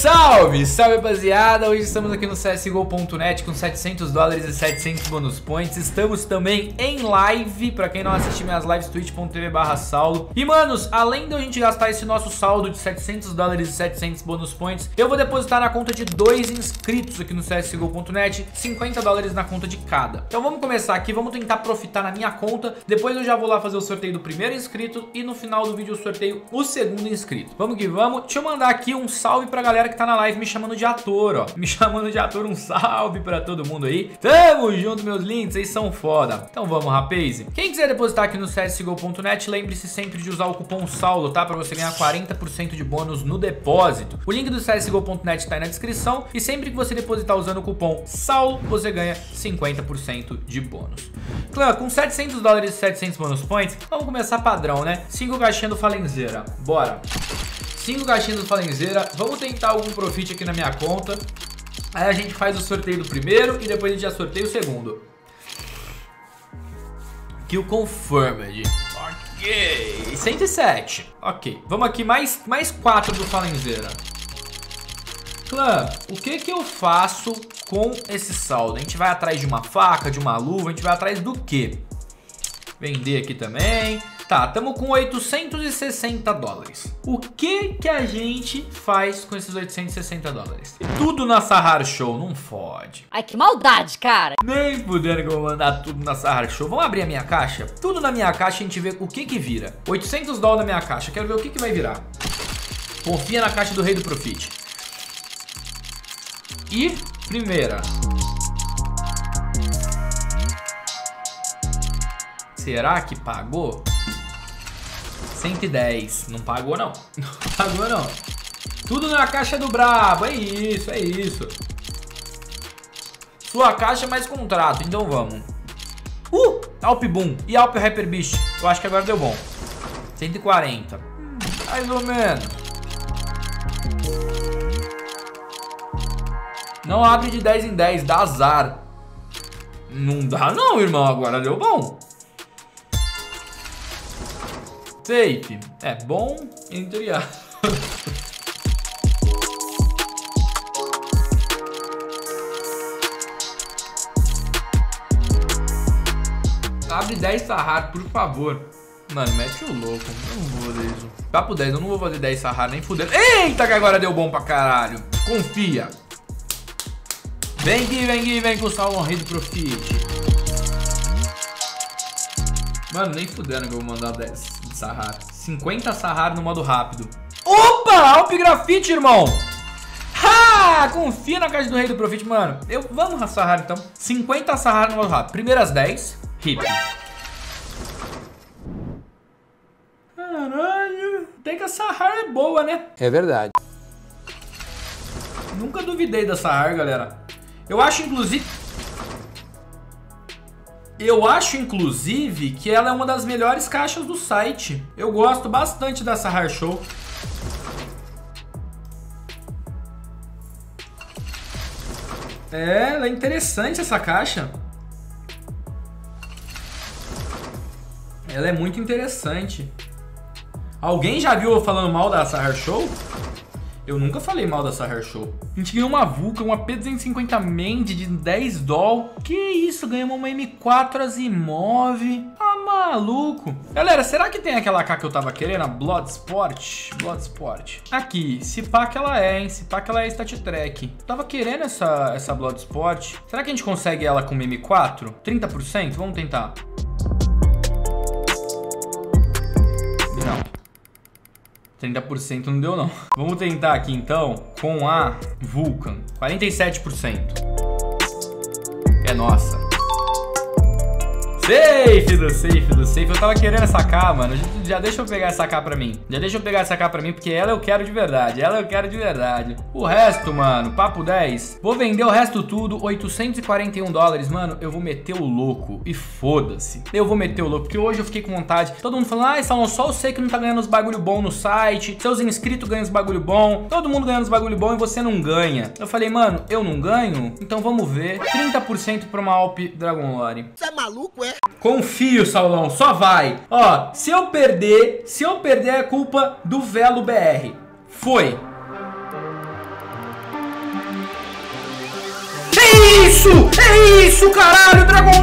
Salve, salve rapaziada, hoje estamos aqui no CSGO.net com 700 dólares e 700 bonus points. Estamos também em live, pra quem não assiste minhas lives, twitch.tv barra saulo. E manos, além de a gente gastar esse nosso saldo de 700 dólares e 700 bonus points Eu vou depositar na conta de dois inscritos aqui no CSGO.net 50 dólares na conta de cada. Então vamos começar aqui, vamos tentar profitar na minha conta. Depois eu já vou lá fazer o sorteio do primeiro inscrito E no final do vídeo eu sorteio o segundo inscrito. Vamos que vamos, deixa eu mandar aqui um salve pra galera que tá na live me chamando de ator, ó. Me chamando de ator, um salve pra todo mundo aí. Tamo junto, meus lindos, vocês são foda. Então vamos, rapaz. Quem quiser depositar aqui no csgo.net, lembre-se sempre de usar o cupom SAULO, tá? Pra você ganhar 40% de bônus no depósito. O link do csgo.net tá aí na descrição e sempre que você depositar usando o cupom SAULO, você ganha 50% de bônus. Clã, com 700 dólares e 700 bônus points, vamos começar padrão, né? 5 caixinhas do Falenzeira. Bora. 5 caixinhas do Falenzeira. Vamos tentar algum profit aqui na minha conta. Aí a gente faz o sorteio do primeiro e depois a gente já sorteia o segundo. Kill Confirmed. Ok. 107. Ok. Vamos aqui, mais, mais 4 do Falenzeira. Clã, o que que eu faço com esse saldo? A gente vai atrás de uma faca, de uma luva, a gente vai atrás do quê? Vender aqui também. Tá, estamos com 860 dólares. O que que a gente faz com esses 860 dólares? Tudo na Sahar Show, não fode. Ai, que maldade, cara. Nem puderam que eu vou mandar tudo na Sahar Show. Vamos abrir a minha caixa? Tudo na minha caixa a gente vê o que que vira. 800 dólares na minha caixa, quero ver o que que vai virar. Confia na caixa do Rei do Profit. E, primeira. Será que pagou? 110. Não pagou, não. Não pagou, não. Tudo na caixa do brabo. É isso, é isso. Sua caixa mais contrato. Então vamos. Uh! Alp Boom e Alp Hyper Beast. Eu acho que agora deu bom. 140. Mais ou menos. Não abre de 10 em 10. Dá azar. Não dá não, irmão. Agora deu bom. Safe. É bom, entre aspas. Abre 10 Sahar, por favor. Mano, mete o louco. Não vou fazer isso. Papo 10, eu não vou fazer 10 Sahar nem fudendo. Eita, que agora deu bom pra caralho. Confia. Vem aqui, vem aqui, vem com o salão rei do Profit. Mano, nem fudendo que eu vou mandar 10 de Sahar. 50 Sahar no modo rápido. Opa! Alp Grafite, irmão! Ha! Confia na caixa do Rei do Profit, mano. Eu, vamos Sahar, então. 50 Sahar no modo rápido. Primeiras 10, hip. Caralho. Tem que a Sahar é boa, né? É verdade. Nunca duvidei da Sahar, galera. Eu acho, inclusive... Eu acho, inclusive, que ela é uma das melhores caixas do site. Eu gosto bastante dessa Sahar Show. É, ela é interessante essa caixa. Ela é muito interessante. Alguém já viu eu falando mal da Sahar Show? Eu nunca falei mal dessa Hair Show. A gente ganhou uma Vulcan, uma P250 Mend de 10 doll. Que isso, ganhamos uma M4 Asimov. Ah, maluco. Galera, será que tem aquela AK que eu tava querendo? A Bloodsport? Bloodsport. Aqui, se pá que ela é, hein? Se pá que ela é Stat Track. Tava querendo essa, essa Bloodsport. Será que a gente consegue ela com uma M4? 30%? Vamos tentar. 30% não deu não. Vamos tentar aqui então com a Vulcan. 47%. É nossa. Safe do safe do safe. Eu tava querendo essa K, mano. Já deixa eu pegar essa K pra mim. Já deixa eu pegar essa K pra mim, porque ela eu quero de verdade. Ela eu quero de verdade. O resto, mano, papo 10. Vou vender o resto tudo, 841 dólares. Mano, eu vou meter o louco. E foda-se. Eu vou meter o louco, porque hoje eu fiquei com vontade. Todo mundo falando, ai, Salão, só eu sei que não tá ganhando os bagulho bom no site. Seus inscritos ganham os bagulho bom. Todo mundo ganhando os bagulho bom e você não ganha. Eu falei, mano, eu não ganho? Então vamos ver. 30% pra uma Alp Dragon Lore. Você é maluco, é? Confio, Saulão, só vai. Ó, se eu perder, se eu perder é culpa do Velo BR. Foi. Que isso? É isso, caralho, Dragon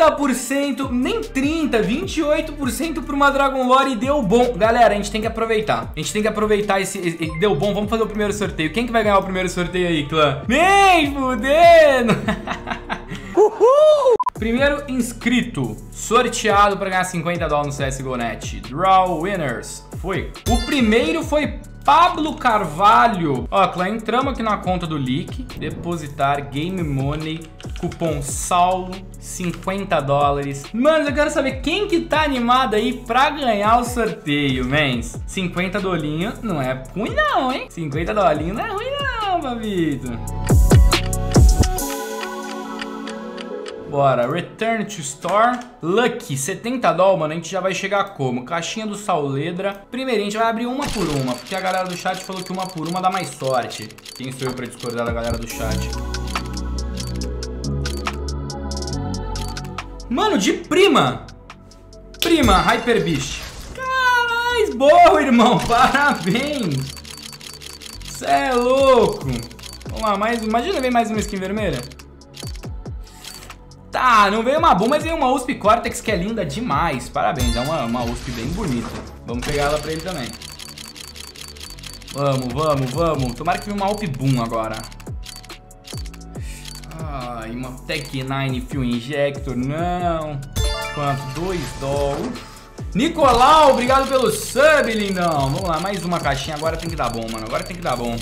30%, nem 30, 28% para uma Dragon Lore e deu bom. Galera, a gente tem que aproveitar. A gente tem que aproveitar esse, esse, deu bom. Vamos fazer o primeiro sorteio. Quem que vai ganhar o primeiro sorteio aí, clã? Nem fudendo! Uhul! Primeiro inscrito, sorteado para ganhar 50 dólares no CSGO Net. Draw winners. Foi. O primeiro foi Pablo Carvalho. Ó, clã, entramos aqui na conta do Leak. Depositar Game Money. Cupom Saulo. 50 dólares. Mano, eu quero saber quem que tá animado aí pra ganhar o sorteio, mens. 50 dolinho não é ruim não, hein? 50 dolinho não é ruim não, babito. Bora, Return to Store. Lucky, 70 dólares, mano, a gente já vai chegar como? Caixinha do Sauledra. Primeiro, a gente vai abrir uma por uma, porque a galera do chat falou que uma por uma dá mais sorte. Quem sou eu pra discordar da galera do chat? Mano, de prima. Prima, Hyper Beast. Caralho, boa, irmão. Parabéns. Cê é louco. Vamos lá, mais, imagina ver mais uma skin vermelha. Tá, não veio uma boa, mas veio uma USP Cortex que é linda demais. Parabéns, é uma, uma USP bem bonita. Vamos pegar ela pra ele também. Vamos, vamos, vamos. Tomara que venha uma UP Boom agora. Ai, uma Tech 9 Fuel Injector, não. Quanto? 2 dólares. Nicolau, obrigado pelo sub, lindão. Vamos lá, mais uma caixinha. Agora tem que dar bom, mano. Agora tem que dar bom.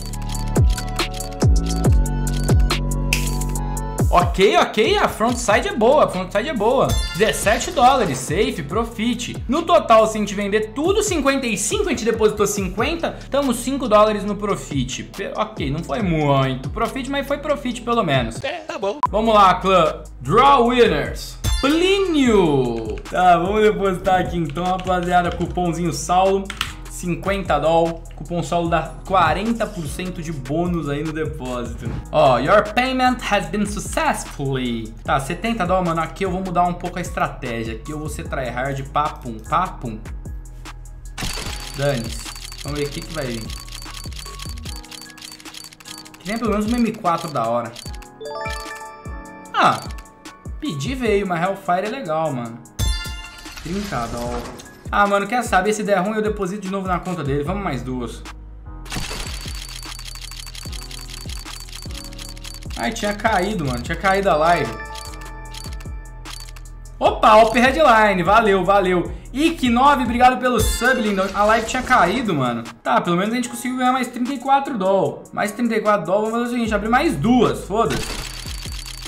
Ok, ok, a frontside é boa, a frontside é boa. 17 dólares, safe, profit. No total, se a gente vender tudo 55, a gente depositou 50, estamos 5 dólares no profit. Ok, não foi muito profit, mas foi profit pelo menos. É, tá bom. Vamos lá, clã. Draw winners. Plínio. Tá, vamos depositar aqui então, rapaziada, cupomzinho Saulo. 50 doll, cupom solo dá 40% de bônus aí no depósito. Ó, oh, your payment has been successfully. Tá, 70 doll, mano, aqui eu vou mudar um pouco a estratégia. Aqui eu vou ser tryhard, papum, papum. Dane-se. Vamos ver o que que vai vir. Que nem pelo menos uma M4 da hora. Ah, pedir veio, mas Hellfire é legal, mano. 30 doll. Ah, mano, quer saber? Se der ruim, eu deposito de novo na conta dele. Vamos mais duas. Ai, tinha caído, mano. Tinha caído a live. Opa, Op Headline. Valeu, valeu. Ike 9, obrigado pelo sub, lindo. A live tinha caído, mano. Tá, pelo menos a gente conseguiu ganhar mais 34 doll. Mais 34 doll. Vamos fazer o seguinte, abrir mais duas. Foda-se.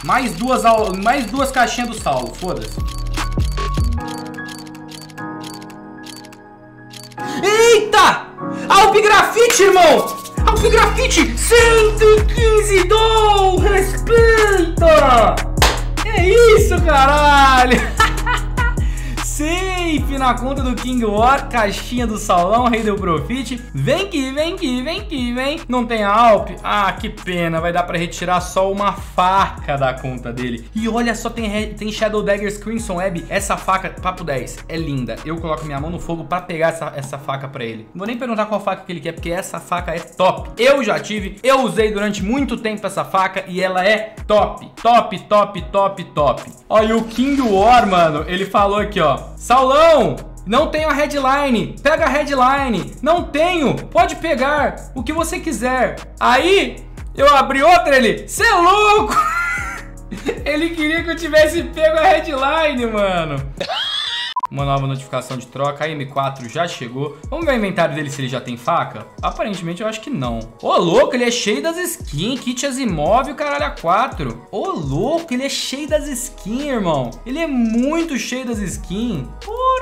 Mais duas, mais duas caixinhas do Saulo. Foda-se. Grafite, irmão! Alp Grafite, 115 doll! Respeita! É isso, caralho! Safe na conta do King War, caixinha do salão, rei do profit. Vem que, vem que, vem que, vem. Não tem Alp? Ah, que pena, vai dar pra retirar só uma faca da conta dele. E olha só, tem, tem Shadow Daggers Crimson Web. Essa faca, papo 10, é linda. Eu coloco minha mão no fogo pra pegar essa, essa faca pra ele. Não vou nem perguntar qual faca que ele quer, porque essa faca é top. Eu já tive, eu usei durante muito tempo essa faca e ela é top. Top, top, top, top. Olha, o King War, mano, ele falou aqui, ó. Saulão, não tenho a headline. Pega a headline. Não tenho. Pode pegar o que você quiser. Aí eu abri outra ele. Cê é louco! ele queria que eu tivesse pego a headline, mano. Uma nova notificação de troca, a M4 já chegou. Vamos ver o inventário dele se ele já tem faca? Aparentemente eu acho que não. Ô, louco, ele é cheio das skins, kit Asimov, caralho a 4. Ô, louco, ele é cheio das skins, irmão. Ele é muito cheio das skins. Porra!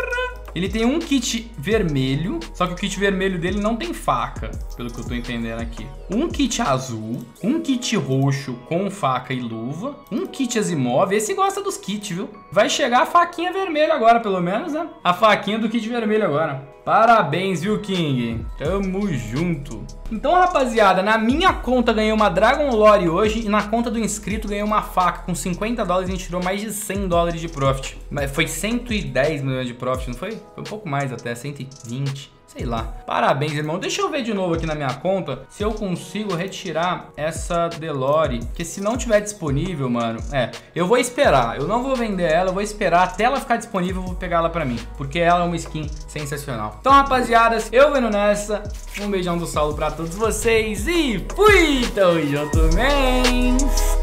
Ele tem um kit vermelho, só que o kit vermelho dele não tem faca, pelo que eu tô entendendo aqui. Um kit azul, um kit roxo com faca e luva, um kit Asimov. Esse gosta dos kits, viu? Vai chegar a faquinha vermelha agora, pelo menos, né? A faquinha do kit vermelho agora. Parabéns, viu, King? Tamo junto. Então, rapaziada, na minha conta ganhei uma Dragon Lore hoje e na conta do inscrito ganhei uma faca com 50 dólares a gente tirou mais de 100 dólares de profit. Mas foi 110 milhões de profit, não foi? Foi um pouco mais até, 120. Sei lá. Parabéns, irmão. Deixa eu ver de novo aqui na minha conta se eu consigo retirar essa Delore. Que se não tiver disponível, mano, é, eu vou esperar. Eu não vou vender ela, eu vou esperar até ela ficar disponível, eu vou pegar ela pra mim. Porque ela é uma skin sensacional. Então, rapaziadas, eu vendo nessa. Um beijão do Saulo pra todos vocês e fui! Tamo junto, mens!